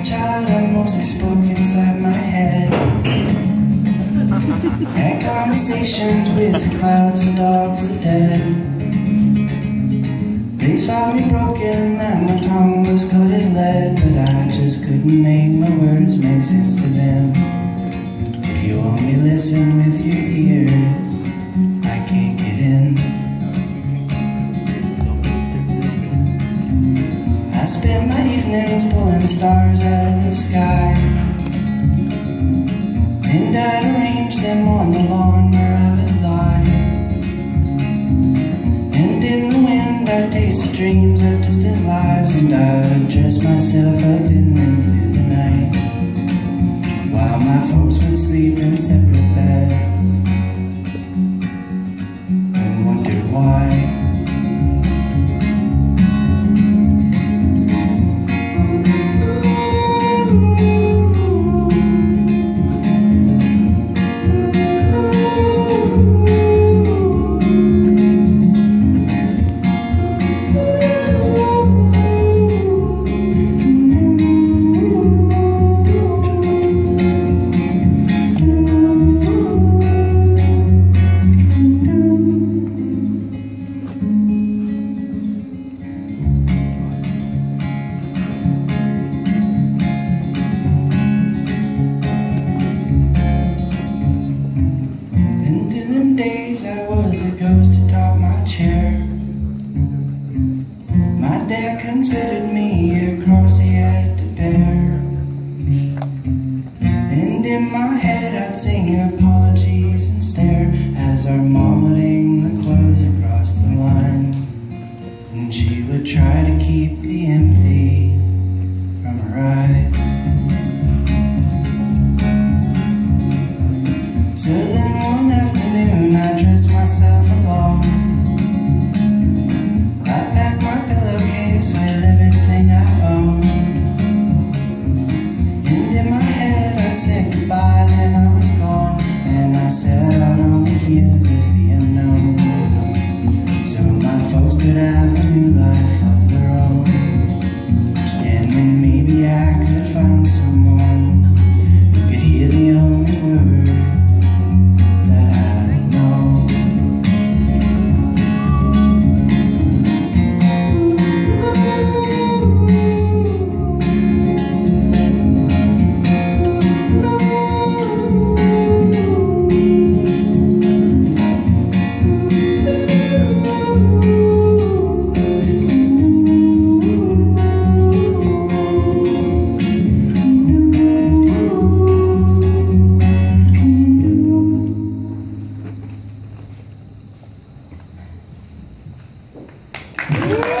A child, I mostly spoke inside my head. Had conversations with the clouds and dogs the dead. They thought me broken, that my tongue was coated lead, but I just couldn't make my words make sense to them. Spend my evenings pulling stars out of the sky. And I'd arrange them on the lawn where I would lie. And in the wind I'd taste the dreams of distant lives. And I would dress myself a ghost atop my chair. My dad considered me a cross he had to bear. And in my head I'd sing apologies and stare as our mom would hang the clothes across the line. And she would try to keep the empty Yeah.